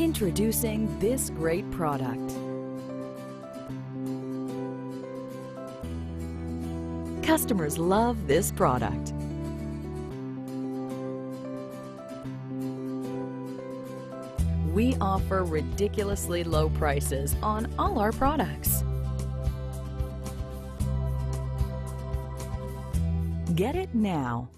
Introducing this great product. Customers love this product. We offer ridiculously low prices on all our products. Get it now.